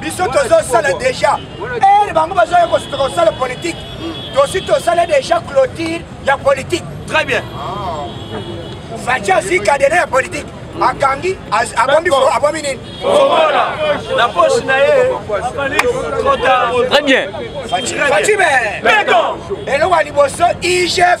biso tozosala deja ere eh, bango bazoya kosuka kosala politike hmm. tosi tosala deja clotire ya politike très bien faci azwi kadena ya politike hmm. akangi abomi abomi nini fongola na poche na ye très bien faci be eloko ya liboso igf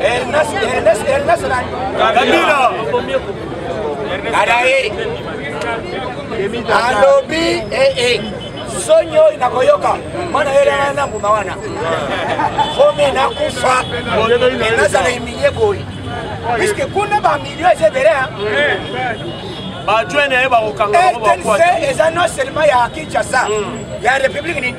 Ernest, Ernest, Ernest, Kabila. Kadaye. Alobi, eh, eh. soni oyo nakoyoka mwana yelana na mbuma wana omi nakufa nazala emilie boye puiske kuna bamilio eza ebele bajoine na ye bakokanga eza non seulement ya kinshasa ya république nini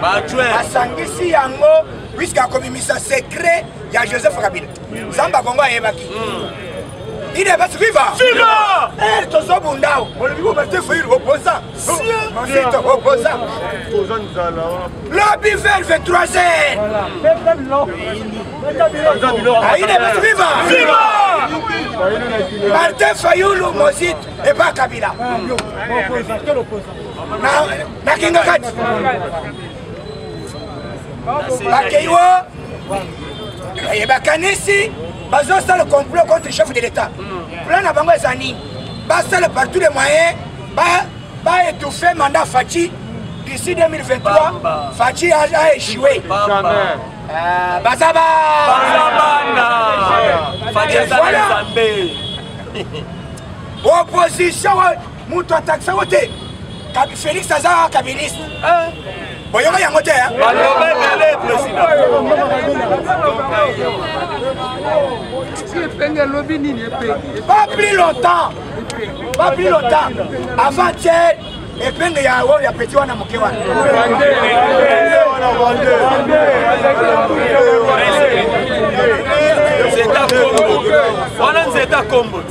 basangisi yango puiske akomimisa secret ya joseph kabila zamba kongo ayebaki hmm. Il est battu viva Viva Eh, tous au bundao On lui dit, on va te faire opposant C'est opposant Lobby vert fait 3 heures Ah, il est battu viva Viva Martin Fayoulou, Mozit, et pas Kabila. Non, na kingakati bakei wa baye bakanisi bazosala complot contre chef de l'état plan na bango eza nini basala partout le moyen baétouffe mandat faci d'ici 2023 faci a échoué euh, baza ba opposition moto atakisa yo te felix aza kabiliste eh. boyoka yango te eh? pas plus longtemps pas plus longtemps avant tier epenge ya oyo ya peti wana moke wana nzeta kombo wana nzeta kombo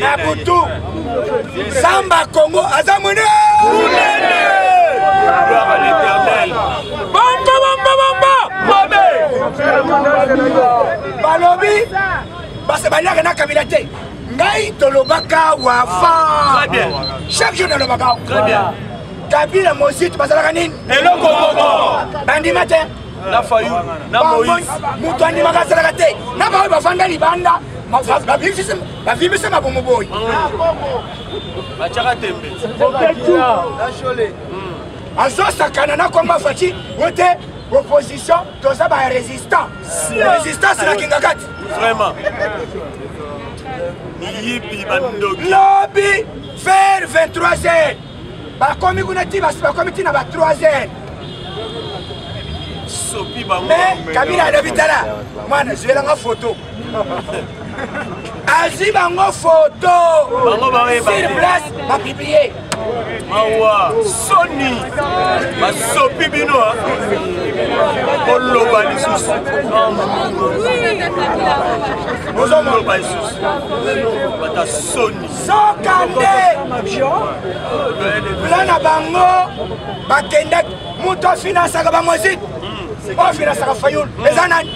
na butu zamba kongo aza mwene bamba bamba bamba mabe balobi base baliaka na kabila te ngai tolobaka wafa chaque jour nalobaka kabila mozito bazalaka nini eloko moko bandima te na fayulu na moïse moto andimaka azalaka te na baoyo bafanda libanda bavimbisa mabumu boyi batiaka tembe azosakana na komba faci o te opposition toza ba résistant résistance na kingakati vraiment miyibi bandoki lobi vers 23 heures bakomi kuna ti basi bakomi ti na ba 3 heures mais kabila alobi tala mwana zwelanga foto azwi bango foto sur place bapiblie mawa soni basopi bino koloba lisusu ozoloba lisusu bata soni sokande plan na bango bakendaki moto afinansaka bamoziki ofinasaka fayulu eza nani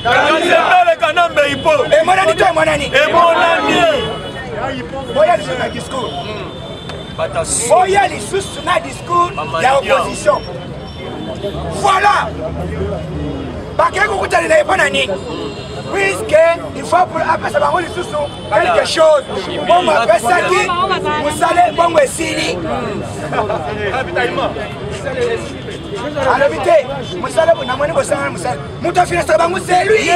kanambe ipo emonani to emonani emonani boya lisusu na discours boya lisusu na discours ya opposition voilà bakei kokutanela ye mpo na nini puiske il faut pour apesa bango lisusu quelque chose bongo apesaki mosala bongo esili alobi te mosala namoni bosala na mosala moto afinasa bango selui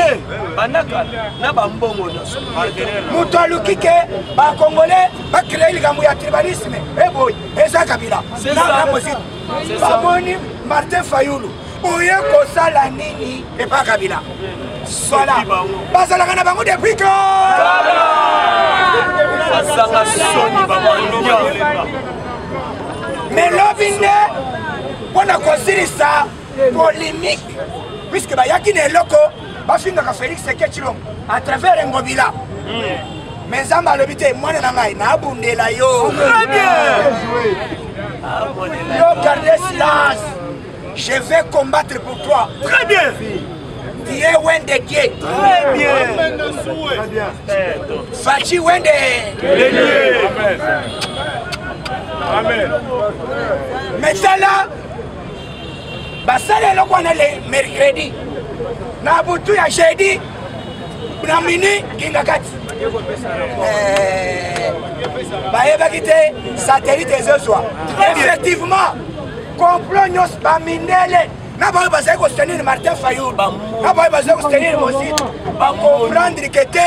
moto aluki ke bakongole bakrei likambo ya tribalisme eboyi eza kabila na mozito bamoni martin fayulu oye kosala nini epa kabila sola bazalaka na bango depuis que bazanga soni bamoya mais lobi nde mpo na kosilisa polémique puiske bayaki na eloko bafingaka felix eke cilongo à travers ngobila hmm. mais nzambe alobi te mwana na ngai nabundela yo yo garde silence je vais combattre pour toi très bien ndiye wende die faci wende metala basala eloko wana le mercredi na butu ya jeudi na mini kingakati eh, bayebaki te satellite ezozwa effectivement complot nyonso bamindele na baoyo bazali kostenir martin fayul na baoyo bazali kostenir mozito bakomprendre ke te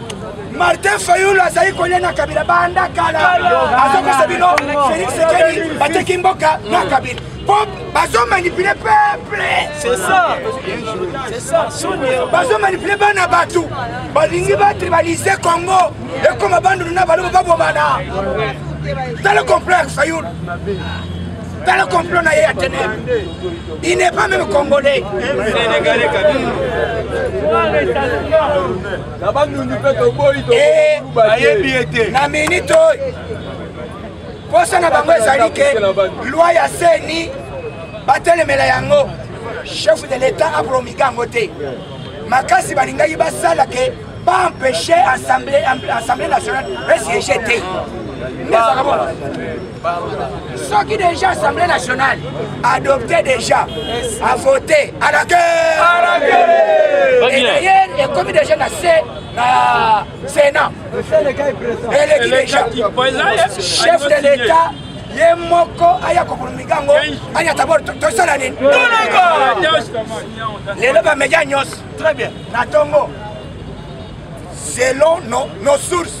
martin fayulu azali kolia na kabila banda kala azokosa bino félix sekeli bateki mboka na kabila po bazomanipule peuple bazomanipule bana bato balingi batribalize congo ekoma bandulu na balobo babomana tala complexe fayulu T'as le complot naïe à tenir. Il n'est pas même congolais. na bandundu mpe toboyi eh, toyebi ete na minite oyo mposa na bango ezali ke loi ya seni batelemela yango chef de l'état apromika yango te makasi balingaki basala ke baempeshe assemblée nationale esiege te soki déjà assemblée nationale adopte déjà avote alake edayer ekomi déjà na se na sénat eleki déjà chef de l'état ye moko aya kokolomika yango anyata bor tosala nini lelo bamedia nyonso na ntongo selon nos sources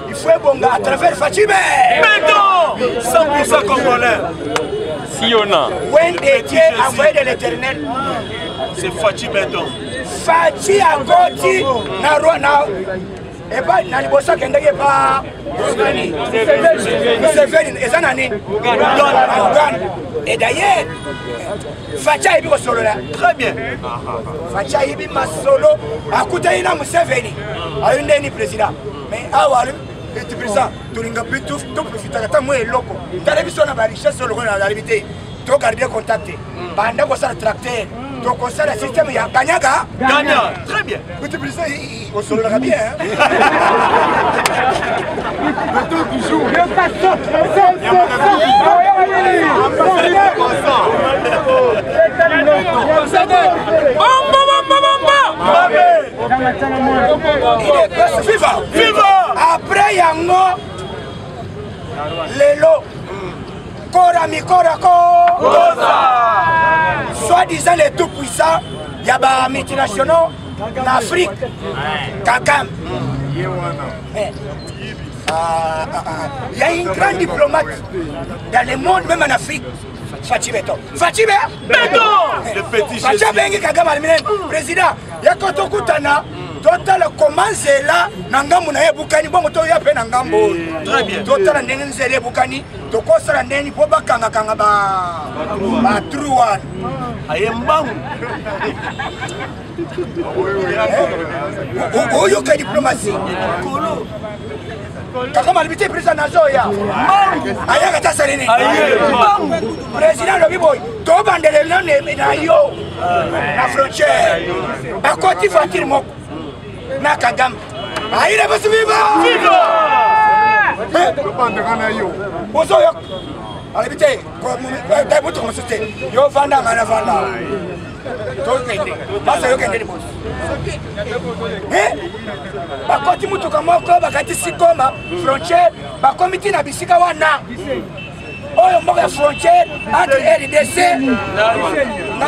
Il faut ebonga à travers Fatime. Maintenant, 100% congolais. Siona. Wende Dieu envoyé de l'éternel. C'est Fatih Beton. Fatih akoti na Rwanda. epai na liboso akendeki epa museveni eza na nini uganda e d'ailleurs faci ayebi kosolola très bien faci ayebi masolo akutani na museveni ayo ndeni président mais awa ete mpenza tolinga mpe toprofitaka ntango oyo eloko tala biso na barichesse oyo lokola nalobi te togarde contact mm. banda kosala tracteur mm. tokosala système ya kanyaga très bien ete mpenza osololaka bien Bomba, bomba, bomba! apres yango lelo kora mikora ko soit disant le tout puissant ya ba multinationaux na afrique kakam il y a une grande diplomate dans le monde, même en Afrique. Fatshi Beton. Fatshi Beton. Le petit Jésus. Fatshi abengi Kagame alimine président ya koto kutana totala koma nzela na ngambo na ye ebukani bongo toya mpe na ngambo oyo totala ndenge nzela ebukani tokosala ndeni mpo bakangakanga batru wana aye mbangu oyoka diplomasi kakama alibi te president nazoya mbangu ayaka ta sali nini mbangu president alobi boye tobandele no na yo na frontière bakoti voiture moko na kagame ayina basi viva ozoyoka alobi te moto mosusu te yo vandanga na vandanga bakoti motuka moko bakati sikoma frontière bakomi ti na bisika wana oyo mboka ya frontière entre rdc na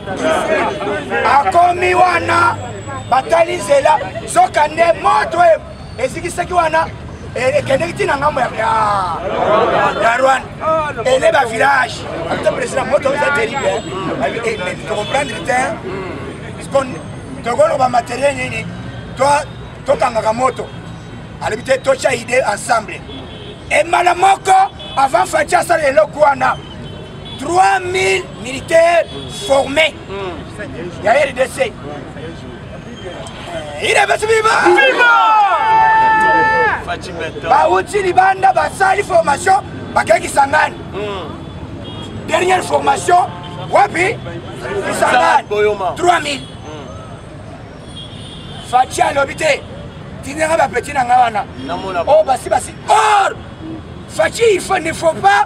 akomi wana batali nzela soka nde moto oyo ezikisaki wana e, ekendeki ntina ngambo ya rwanda ele bavillage ata président moto oyo eza terrible tocomprendre te tokoloba materiel nini tokangaka moto alobi te totya ide ensemble emala moko avant fati asala eloko wana 3000 militaires formés hmm. ya rdc eh, idps viva bauti libanda basali formation bakei kisangani hmm. dernière formation wapi kisangani 3000 hmm. faci alobi te tindanga bapeti na ngai wana oyo oh, basi basi or faci il faut ne faut pas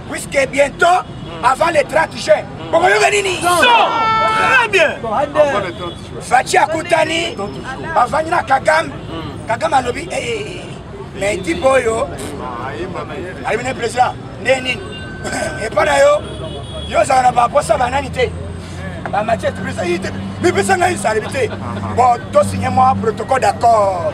puisque bientôt avant le 30 juin bokoyoka nini très bien faci akutani bavandi na kagame kagame alobi eh, eh, eh. mais tipe oyo ayebi na président nde nini epa na yo yo ozala na baposa banani te bamatière topesa ye te mipesa ngai esalebi te bon tosigne mwa protocole d'accord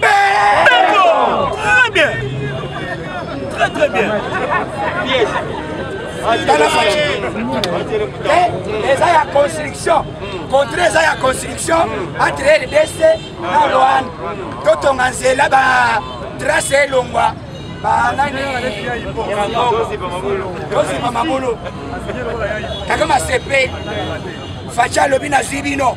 Très bien. Très très bien. Yes. tala faci eh, eza ya construction contre eza ya construction entre rdc na rwanda totonga nzela ba trace elongwa banani tozima mabulu kaka masepe faci alobi nazwi bino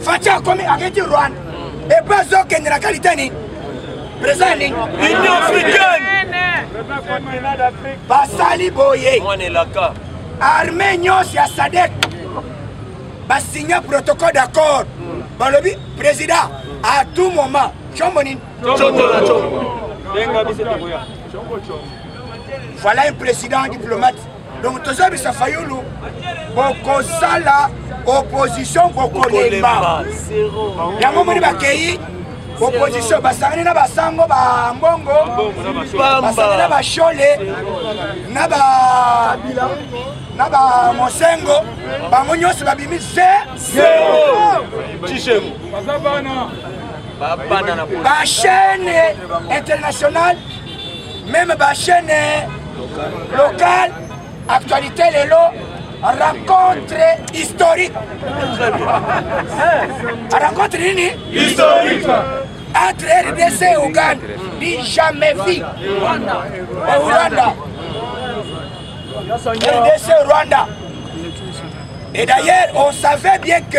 faci akomi aketi rwanda epe azokende na kalite nini président nini union africaine basali boye armée nyonso ya sadek basigne protocole d'accord balobi président à tout moment combo nini voilà un président diplomate donc tozobisa fayulu bokosala opposition bokolemba yango moni bakei opposition basangani na basango bambongo basangani na bashole na ba na ba mosengo bango nyonso babimi se bashene internationale même chaîne locale actualité lelo rencontre historique rencontre historique entre RDC et Ouganda ni jamais vu Rwanda RDC Rwanda et d'ailleurs on savait bien que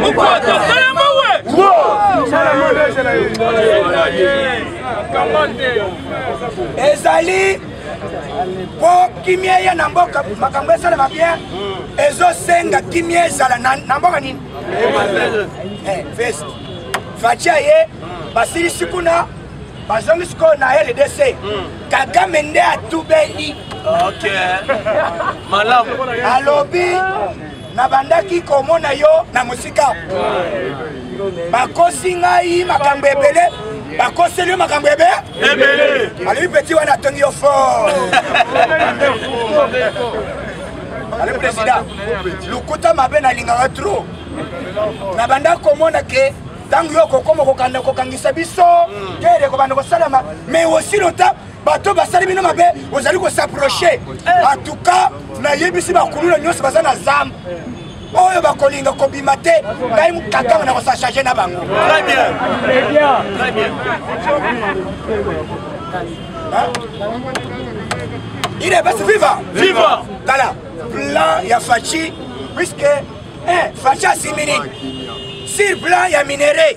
Mukwata sala mawe. Sala mawe sala ye. Kamande. Ezali mpo kimia eya na mboka makambo esalama bien hmm. ezosenga kimia ezala na mboka nini eh, vest faci aye hmm. basilisi kuna bazongi sikoyo na rdc hmm. kagame nde atubeli alobi nabandaki komona yo na mosika bakosi ngai makambo ebele bakoseli yo makambo ebe alobi peti wana atongi yo fort ale président lokuta mabe nalingaka trop nabandaki komona ke ntango yo okokoma kokangisa biso guerre ekobanda kosalama mais aussi lota bato basali bino mabe ozali kosaproche eh. en tout cas nayebisi bakuluna nyonso baza na zamba oyo bakolinga kobima te ngai mokakama na kosachange na bango idebasi viva viva tala plan ya faci puiske eh, faci asimbi nini sur plan ya minere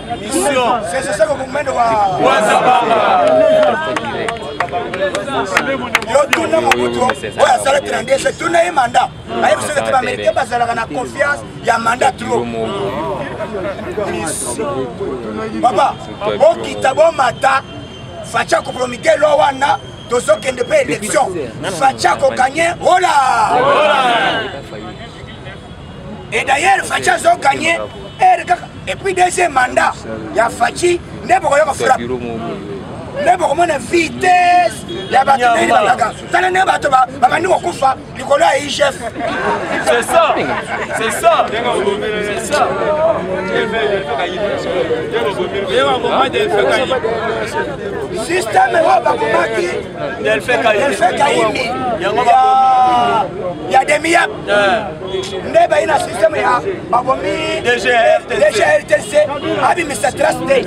Mission. C'est ça que vous mettez au Wazabanga. yotuna mobutu oyo asala 32 tuna ye manda ayebi soki te baaméricain bazalaka na confiance ya manda trop papa bokita bomata faci akopromite lwa wana tozokende mpe élection faci akoganye hola et d'ailleurs faci azo gagne ere kaka epuis deuxième mandat ya faci nde bokoyoka frappe nde bokomona vitesse ya bato ndenge bakaka tala nde bato babandi kokufa likolo ya igf systeme oyo bakomaki delfe kaimi ya demiap nde bayi na systeme ya babomi dgrtc abimisa trace te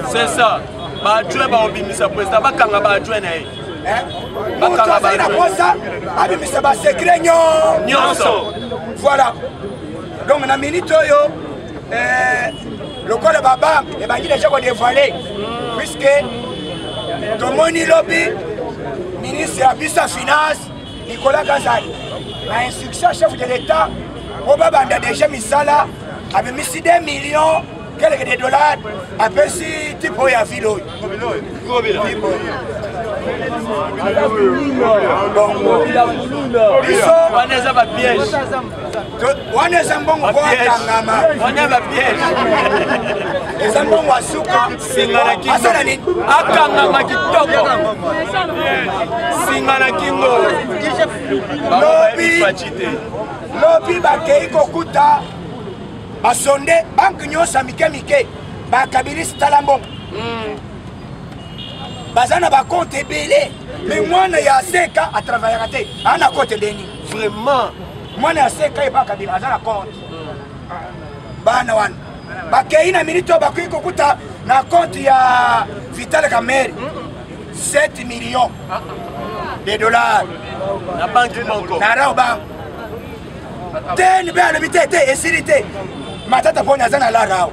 baadjoint baobimisa président bakanga baadjoint na ye moto azali na posa abimisa basekre nyonso voilà donc na minute oyo eh, lokola babanke ebandi deja kodevoile hmm. puiske tomoni lobi ministre ya biso ya finance Nicolas Kazadi na instruction chef de l'État mpo babanda deja misala abimisi 2 millions keleke de dollars apesi tipe oyo ya ville oyo biso wana eza bapiège wana eza mbongo po akangama eza mbongo asuka asala nini akangama kitoko singa na kingo lobi lobi bakei kokuta basonde banke nyonso ya mike mike bakabilisi tala mbongo hmm. baza na bakonte ebele me mwana ya seka atravayaka te ana kote ndeni vraiment mwana ya seka epa kabila aza na compte bana wana bakei na minute oyo bakoki kokuta na compte ya vital kamere 7 millions de dollars na banki moko na rao bank te ni mpe alobi te te esili te matata mponi aza na la rao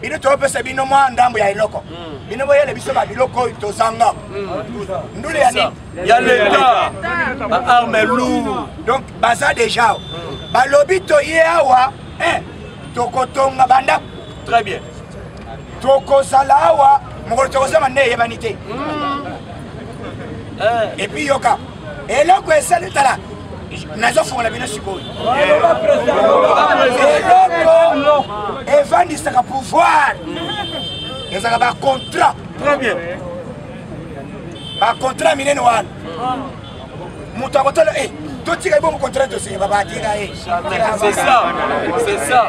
bino topesa bino mwa ndambo ya eloko hmm. bino boyele biso babiloko oyo tozanga hmm. ndule ya nini ya leta baarme lour donc baza deja hmm. balobi toye awa eh, tokotonga bandako très bien tokozala awa mokolo tokozama nde eyebani te eh. epuis yoka eloko esali tala nazofongola bino sikoyo eloko evandisaka pouvoir ezalaka bacontrat très bien bacontrat minene wana moto akotala e eh, totika ebongo contrat tosenga batika ye eh. c'est ça c'est ça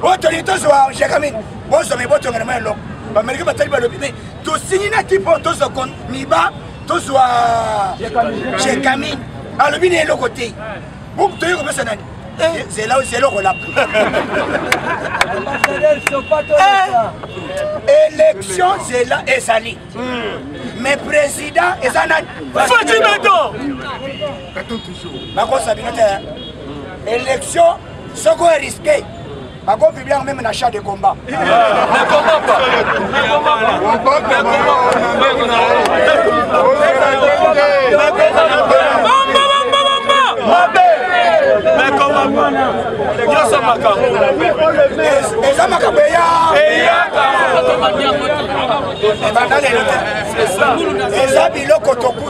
botolingi tozwa jakami bozwa me botongana mwa eloko bamerika batali balobi me tosingi na ti mpo tozwa miba tozwa jakami alobi na eloko te toyei kopesa nani eh, zela zela okolapa eh, élection zela ezali hmm. mais président eza nani fatimeto bakosa bino te élection soko ya risque bako publie yango meme na chat de combat nyonso makambo eza makambo eya eyaka ebanda lelo te eza biloko toku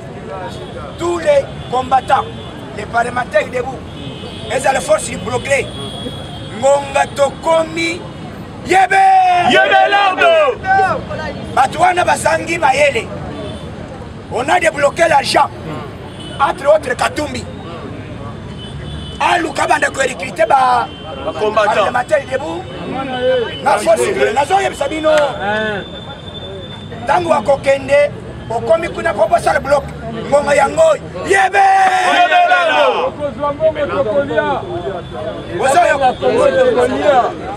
tous les combattants les parlementaires debout ezala force du progrès ngonga tokomi yebe yebelardo bato wana bazangi mayele on a débloqué l'argent entre autres katumbi aluka banda korecrute baparlementaire debout na force nazoyebisa bino ah, ah. ntango wakokende okomi kuna mpo bosala blok ngonga yango yebe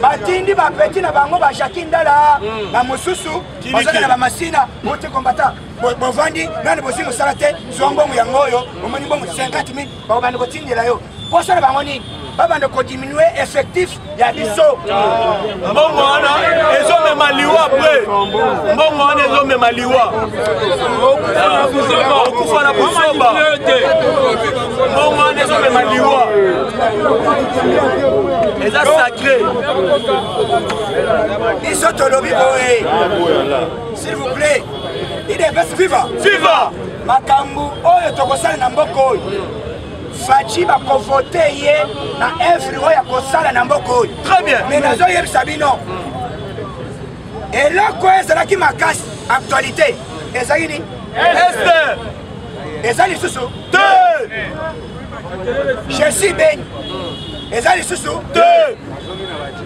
batindi bapeti na bango bajaki ndala hmm. bamosusu bazali na bamasina boti kombata bovandi nani bozwi mosala te zwa mbongo yango oyo omoni mbongo 50 000 bakobanda kotindela yo poso na bango nini babanda kodiminue effectif ya biso mbongo wana ezomema liwa pre mbongo wana ezomema liwa okufa na buzoba mbongo wana ezomema liwa eza sacré biso tolobi boye s'il vous plaît idps viva viva makambo oyo tokosala na mboka oyo faci bakovote ye na evre oyo akosala na mboka oyo me nazoyebisa bino eloko oyo ezalaki makasi actualité ezalaki nini eza lisusu te je suis beni eza lisusu te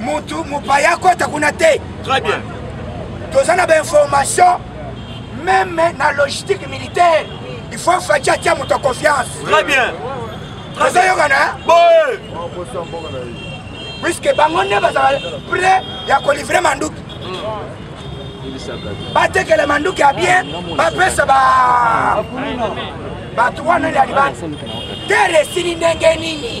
mutu mopaya akota kuna te très bien toza na bainformation meme na logistique militaire il faut faci atia moto ya confiance très bien tozoyokana boye puiske bango nde bazala près ya kolivre manduki batekele manduki ya bien bapesa ba bato wana ya libanda tere esili ndenge nini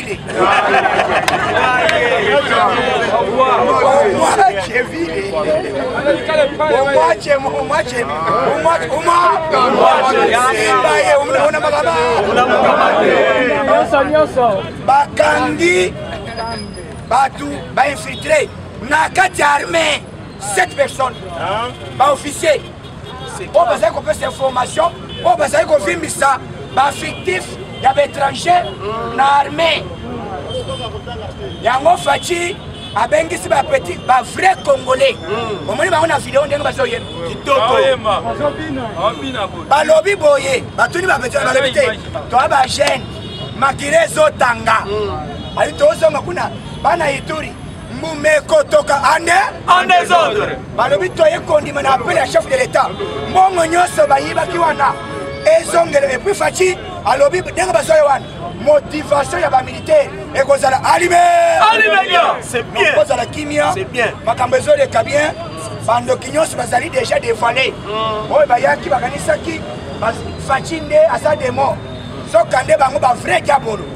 te bakangi bato bainfiltre na kati ya armee 7 personnes baofficier oyo bazali kopesa information oyo bazali kovimbisa bafictif ya baétranger na armée yango faci abengisi bapetit bavrai congolais hmm. omoni bango na video ndenge bazoyeba balobi boye batuni bapetit balobi te toa bagene makire ezotanga hmm. ali tozonga kuna bana ituri mbume kotoka ande en desordre balobi toye kondima na apele ya chef de l'etat mbongo nyonso bayibaki wana ezongela epuis faci alobi ndenge bazwa ye wana motivation ya bamilitaire ekozala alimekozala kimia makambo ezoleka bien bandoki nyonso bazali déjà dévoile mm. oyo bayaki bakanisaki faci nde aza demo soka nde bango bavrai diabolo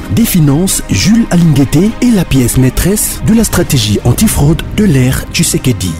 des finances Jules Alingueté est la pièce maîtresse de la stratégie antifraude de l'ère Tshisekedi.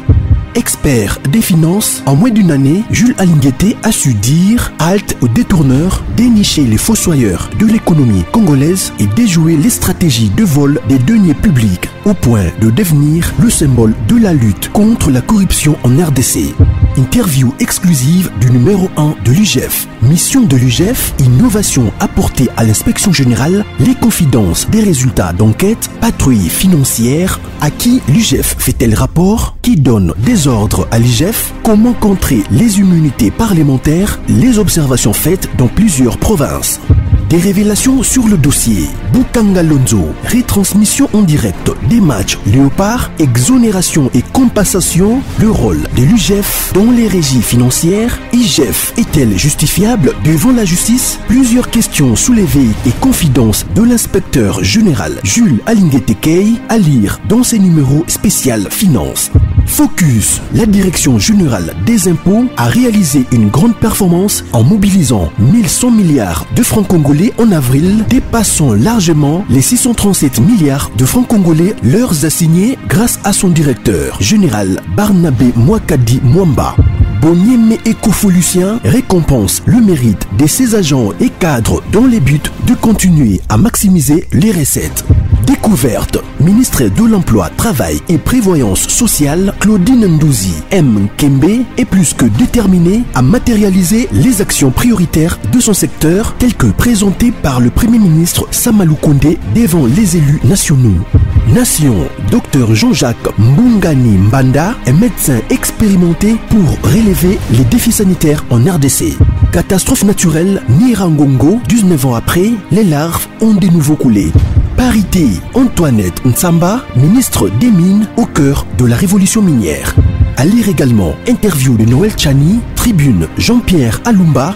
Expert des finances, en moins d'une année, Jules Alingueté a su dire halte aux détourneurs, dénicher les fossoyeurs de l'économie congolaise et déjouer les stratégies de vol des deniers publics au point de devenir le symbole de la lutte contre la corruption en RDC. Interview exclusive du numéro 1 de l'UGF. E Mission de l'UGF, e innovation apportée à l'inspection générale, les confidences des résultats d'enquête, patrouille financière, à qui l'UGF e fait-elle rapport, qui donne des ordres à l'UGF, comment contrer les immunités parlementaires, les observations faites dans plusieurs provinces des révélations sur le dossier. Boukanga Lonzo, retransmission en direct des matchs Léopard, exonération et compensation, le rôle de l'UGEF dans les régies financières, IGEF est-elle justifiable devant la justice Plusieurs questions soulevées et confidences de l'inspecteur général Jules Alinguetekei à lire dans ses numéros spécial Finance. Focus, la direction générale des impôts, a réalisé une grande performance en mobilisant 1100 milliards de francs congolais en avril, dépassant largement les 637 milliards de francs congolais leurs assignés grâce à son directeur général Barnabé Mwakadi Mwamba. et Lucien récompense le mérite de ses agents et cadres dans les buts de continuer à maximiser les recettes. Découverte. Ministre de l'Emploi, Travail et Prévoyance sociale, Claudine Ndouzi M. Kembe est plus que déterminée à matérialiser les actions prioritaires de son secteur telles que présentées par le Premier ministre Samalou Koundé devant les élus nationaux. Nation, Dr Jean-Jacques Mbungani Mbanda est médecin expérimenté pour relever les défis sanitaires en RDC. Catastrophe naturelle, Nirangongo, 19 ans après, les larves ont de nouveau coulé parité. Antoinette Nsamba, ministre des Mines, au cœur de la révolution minière. À lire également interview de Noël Chani, tribune Jean-Pierre Alumba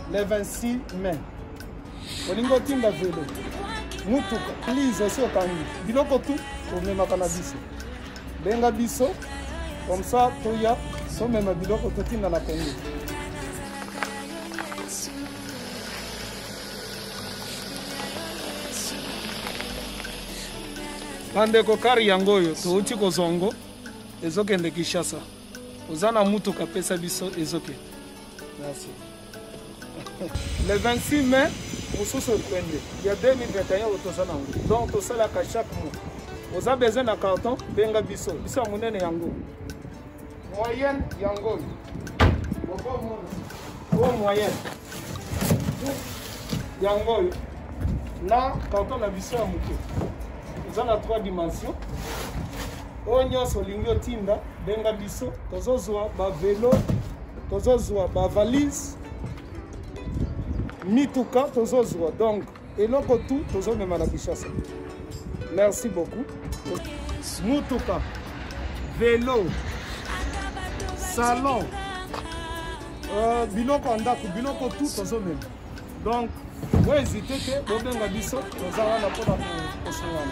le 26 mai olingi otinda velo mutuka please esi okangi biloko tu omemaka na biso benga biso comme ça toya tomema biloko totinda na kongo bandeko kari yango oyo touti kozwa yango ezokende kinshasa oza na mutuka pesa biso ezoke merci le 26 mai mosusu ekwende ya 2021 oyo toza nango donc tosalaka chaque mois oza besoin na carton benga biso biso ya monene yango moyenne yango oyo okomona o moyenne yango oyo na carton na biso ya moke eza na 3 dimension oyo nyonso olingi otinda benga biso tozozwa bavelo tozozwa bavalise mituka tozozwa donc eloko tu tozomema na kinshasa merci beaucoup mutuka velo salon euh, biloko ya ndako biloko tu tozomema donc boezite te bobenga biso toza wana mpona kosangana